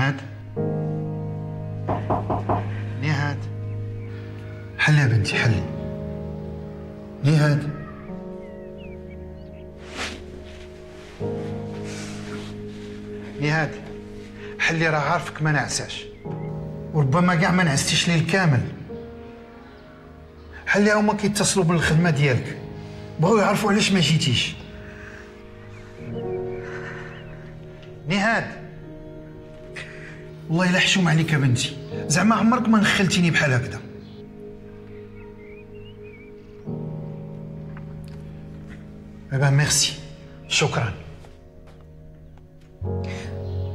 نهاد؟ نهاد؟ حل يا بنتي حل. نهاد؟ نهاد حلي راه عارفك ما نعساش. وربما كاع ما نعستيش ليل كامل. حلي هما كيتصلوا بالخدمة ديالك. بغاو يعرفوا علاش ما جيتيش. نهاد. والله الا حشوم عليك يا بنتي. زعما عمرك ما نخلتيني بحال هكذا. بابا ميرسي شكرا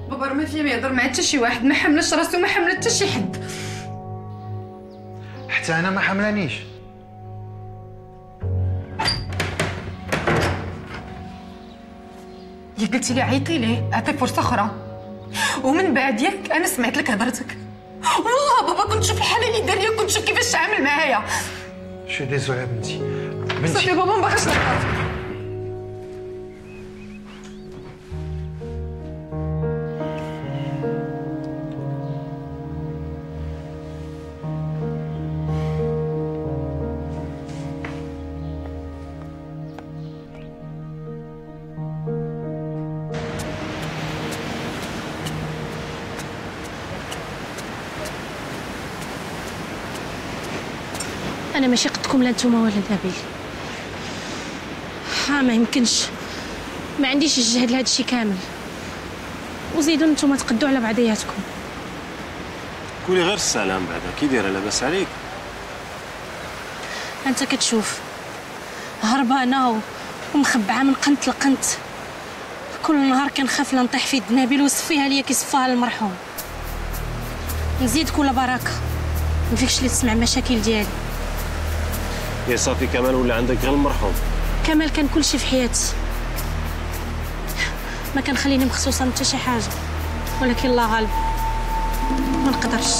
بابا راه ما فيا ما يهضر مع حتى شي واحد. ما حملش راسو ما حمل حتى شي حد. حتى أنا ما حملانيش. اللي قلتي لي عيطي ليه؟ اعطيه فرصة أخرى. ومن بعد ياك أنا سمعت لك هضرتك والله بابا كنت نشوف الحالة اللي دار ليا كنت نشوف كيفاش تعامل معايا. شو ديزولي يا بنتي صافي بنتي بابا ما باغاش نهضر أنا ماشي قدكم لا نتوما ولا نبيل ها ما يمكنش. ما عنديش الجهد لهذا الشيء كامل. وزيدوا نتوما تقدوا على بعضياتكم. قولي غير السلام بعدا كي دايره لاباس عليك. أنت كتشوف. هربانه ومخبعة من قنت لقنت. كل نهار كنخاف لا نطيح في يد نبيل ويصفيها ليا كيصفاها للمرحوم. نزيد كل بركه ما فيكش اللي تسمع مشاكل ديالي. يا صافي كمال ولا عندك غير المرحوم. كمال كان كل شيء في حياتي. ما كان خليني مخصوصة حتى شي حاجة. ولكن الله غالب. ما نقدرش.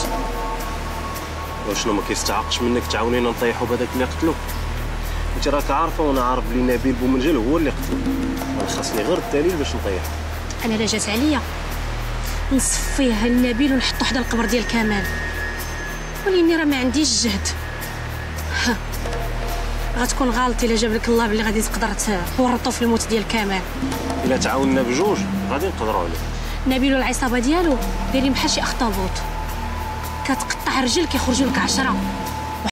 وشنو ما كيستحقش منك تعاونينا نطيحوا بهذاك اللي قتلو؟ انت راك عارفة وأنا عارف بلي نبيل بومنجل هو اللي قتلو. أنا خاصني غير الدليل باش نطيح. أنا لا جات عليا. نصفيه النبيل ونحطو حدا القبر ديال كمال. ولكن راه ما عنديش جهد. غتكون غلط إلا جاب لك الله بلي غادي تقدر تورطو في الموت ديال كمال إلا تعاوننا بجوج غادي نقدروا عليه نبيل والعصابه ديالو دايرين بحال شي أخطبوط. كتقطع رجل كيخرجوا لك عشرة.